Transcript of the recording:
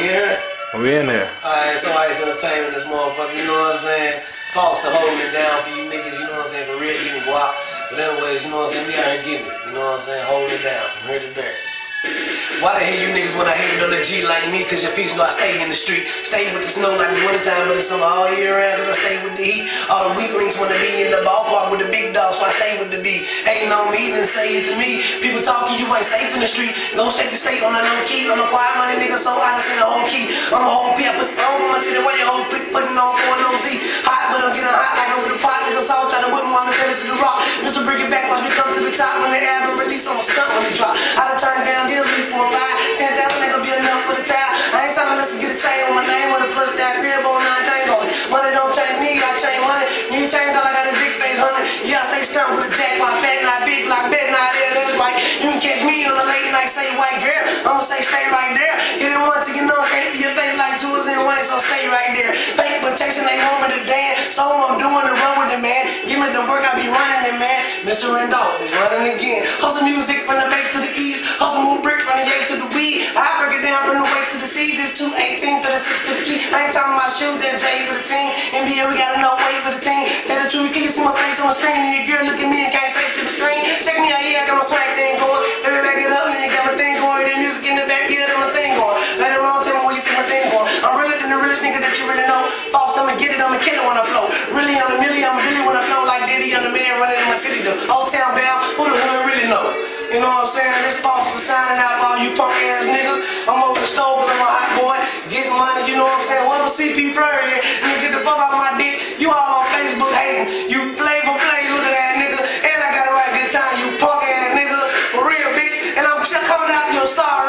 We in here? We in there. Alright, so Ice Entertainment, this motherfucker, you know what I'm saying? Fosta holding it down for you niggas, you know what I'm saying? For real, getting guap. But anyways, you know what I'm saying? We out here getting it, you know what I'm saying? Holding it down from here to there. Why the hell you niggas wanna hate on the G like me? Cause your peeps know I stay in the street. Stay with the snow like it's wintertime, but it's summer all year round. Cause I stay with the heat. All the weaklings wanna be in the ballpark with the big dogs, with the beat. Hating on me, then say it to me. People talking, you ain't safe in the street. Go state to state on the low key. I'm a quiet money nigga, so I done seen the whole key. I'm a whole P, I put on my city, why your whole clique putting on 4 no Z. Hot, but I'm getting hot like over the pot. Nigga, salt, try to whip me, I'm to the rock. Mr. Bring it back, watch me come to the top. When the album release, I'm a stunt when it drop. You catch me on the late night, say white girl. I'ma say stay right there. Hit it once to get no can't be your face like jewels and Wayne, so stay right there. Fake but chasing they want me to dance. So I'm doing the run with it, man. Give me the work, I be running it, man. Mr. Randolph is running again. Hustle music from the back to the east. Hustle move brick from the gate to the weed. I break it down from the way to the seas. It's 218, 36 to the key. I ain't talking about shoes, that's J for the team. NBA, we got enough weight for the team. Tell the truth, you can see my face on the screen. And your girl look at me and can't say shit but screen. Check me out, that you really know. False, I'ma get it, I'ma kill it when I flow. Really on a milli, I'ma really when I flow like Diddy on the man running in my city. The old town bound, who the hell really know? You know what I'm saying? This Fosta signing out all you punk ass niggas. I'm over the stove with I'm a hot boy. Getting money, you know what I'm saying? Whoever CP Flurry, nigga, get the fuck out of my dick. You all on Facebook hating. You flavor play, look at that nigga. And I got a right good time, you punk ass nigga. For real, bitch. And I'm just coming out your sorry.